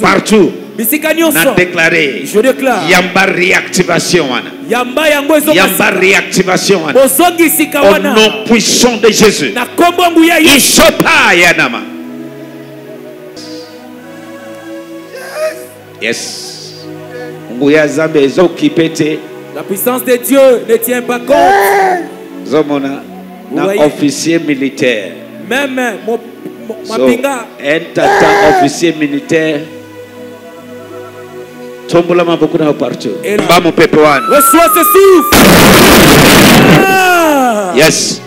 partout. Na déclaré. Je déclare. Yamba réactivation wana. Yamba yango yamba réactivation wana. Bozongisika au nom puissant de Jésus. Na kombo nguya yesu. Isopa yanama yes. Nguya zambe ezokipe te la puissance de dieu ne tient pas compte. Zomona na officier militaire. Même mo- mo- so un tata officier militaire tombola maboko nayo partout. Mba mopepe wana. ce souffle. Ah! yes.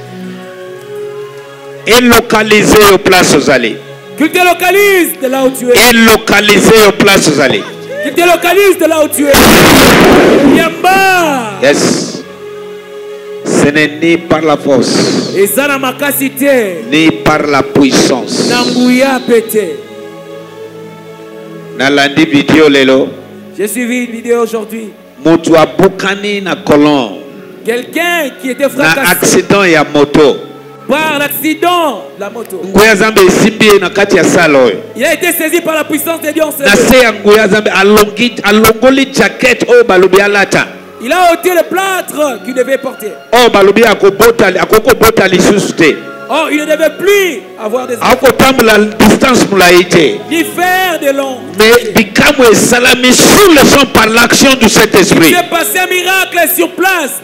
Elokalize yo place ozali qu'il te localise de là où tu es. Elokalize yo place ozali qu'il te localise de là où tu es. Yamba. Yes ce n'est ni par la force ni par la puissance. J'ai suivi une vidéo aujourd'hui. Quelqu'un qui était fracassé. accident ya moto. Par l'accident de la moto. Il a été saisi par la puissance de Dieu en ce il a ôté le plâtre qu'il devait porter. Te. Oh il ne devait plus avoir des te ni faire de long mais esalami sur le champ par l'action du saint-esprit. S'est passé un miracle sur place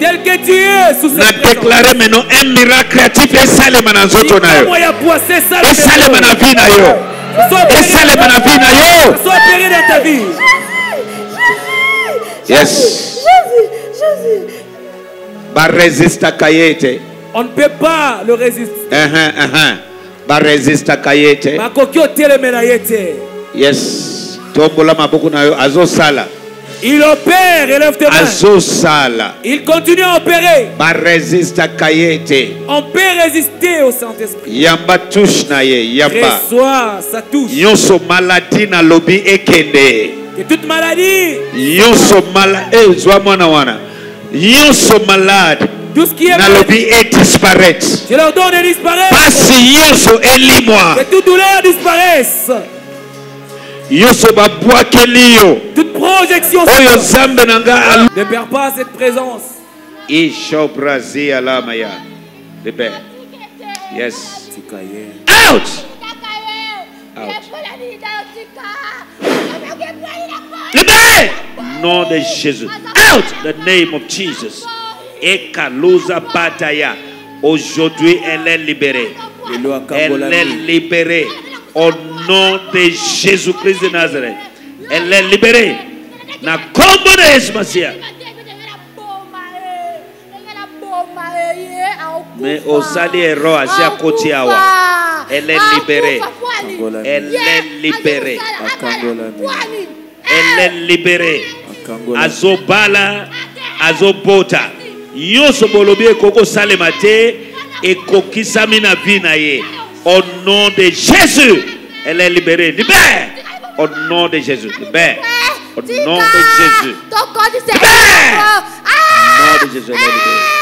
tel que tu es sous cette déclare maintenant un miracle na nzoto na yo. Likambo ya poissé sale esalema esalema na vie. Na yo yes. Barésistaka ye te on ne peut pas le résister. Uh -huh, uh -huh. barésistaka ye te bakoki otelemela ye te yes. Tombola maboko na yo azosala. Il opère élève tes mains. Il continue à opérer. On peut résister au Saint-Esprit. Yamba tushe na ye yamba. Reçois sa touche. Nyonso maladi nalobi ekende. Que toute maladie. Nyonso mala e zwa mwana wana. Nyonso malade tout ce qui est nalobi maladie. edisparaître je leur donne de disparaître pasi nyonso elimwa. Que toute douleur disparaisse. Nyonso babwakeli yo. Toute projection oyo nzambe na nga alu ne perds pas cette présence. Ishobrazi alama ya libe yes. Out. Libe nom de jésus. Out. The name of jesus. Ekaluza bataya aujourd'hui elle est libérée. Elle est libérée. Au nom de Jésus-Christ de Nazareth. Elle est libérée. Na kombo na Yesu Masia. Mais osali ero asi akoti awa. Elle est libérée. Elle est libérée. Elle est libérée. Azobala azobota nyonso bolobi ekoki kosalema te ekokisami na vi na ye au nom de jésus elle est libérée libère au nom de jésus libère au nom de jésus. Au nom de jésus elle est libérée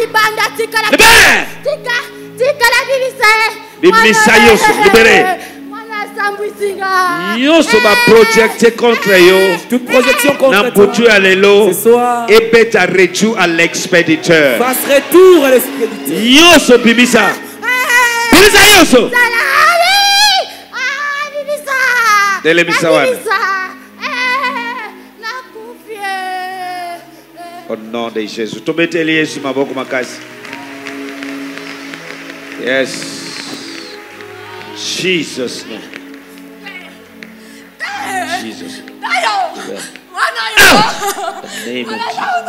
libère libère Bimisa Yesu, libéré. nyonso baprojecte contre yo. Toute projection contre mputu toi. Ya lelo ce soir. Ebeta retour à l'expéditeur. Fasse retour à l'expéditeur. Nyonso bimisa bimisa nyonso Telemisa wana. Au nom de jésus tobeteli yesu maboko makasi yes jesus name jesus name of jesus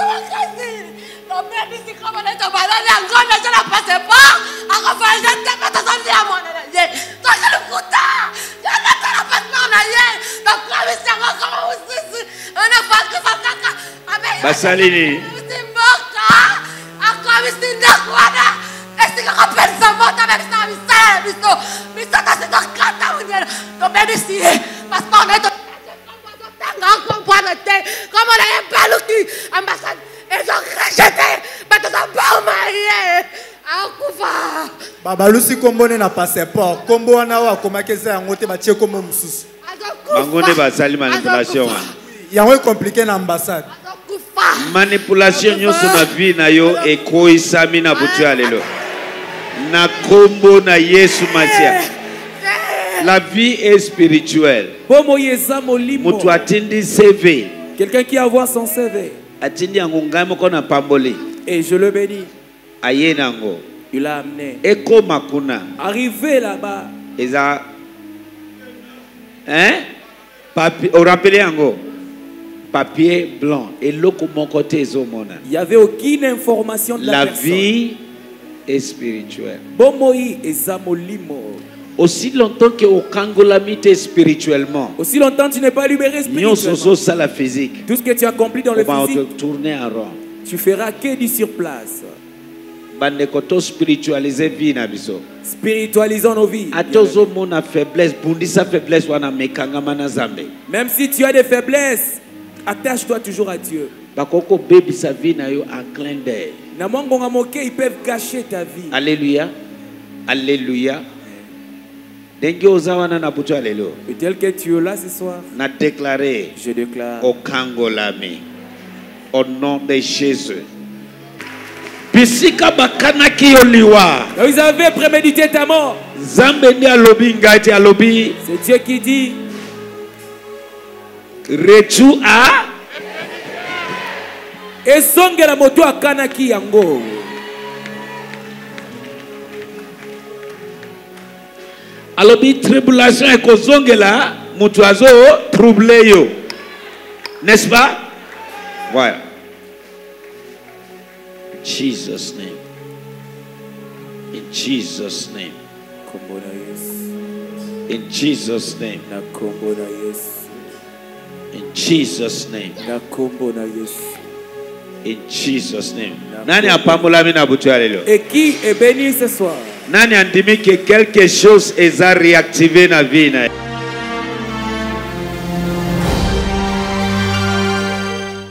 basali nini Simboka, akwamisinda kwana, esingakaphelisa moto abebisanga misele biso, biso tasitokata munyela, tobebisiye, pasiporo neto tanga comprendre te, comme on a un paluki, ambassade, ils ont rejeté, mais tout en bas, marié, akufa, babalusi nkombo ne na passeport nkombo wana oyo akomaki eza yango te batie nkombo mosusu bango nde basali manipulation wana yango ekomplike na ambassade manipulation nyonso na vie na yo ekoyisami na butu ya lelo. Na nkombo na yesu masia. La vie est spirituelle. Molimo moto atindi cv quelqu'un qui envoie son CV atindi yango ngai moko na pamboli. Et je le bénis. Aye na yango il l'a amené. Ekóma kuna. Arrivé là-bas. Eza hein? papier orapele yango papier blanc. Ezomona il y avait aucune information de la, la vie est spirituelle. Aussi longtemps que okangolami te spirituellement aussi longtemps tu n'es pas libéré spirituellement. Ozosala physique. Tout ce que tu as accompli dans le oba physique tourner en rond. tu feras que du sur place. Bandeko to spiritualize vie na biso spiritualisons nos vies. Ata ozomona faiblesse bundisa faiblesse wana mekangama na nzambe même si tu as des faiblesses attache-toi toujours à Dieu. Ils peuvent gâcher ta vie. Alléluia. Alléluia. et tel que tu es là ce soir. Na déclaré. Je déclare. Okangolami au nom de jésus. Bisika bakanaki yo liwa. Donc, ils avaient prémédité ta mort. Nzambe nde alobi ngai te alobi. C'est Dieu qui dit retu a? Ezongela moto akanaki yango. Alobi tribulation ekozongela moto azo trouble yo. N'est-ce pas? Voilà. In jesus name. In jesus name. In jesus name in jesus name. In jesus name. Nani apambolami na butu ya lelo? Et qui est béni ce soir? Nani andimi ke quelque chose eza réactivé na vie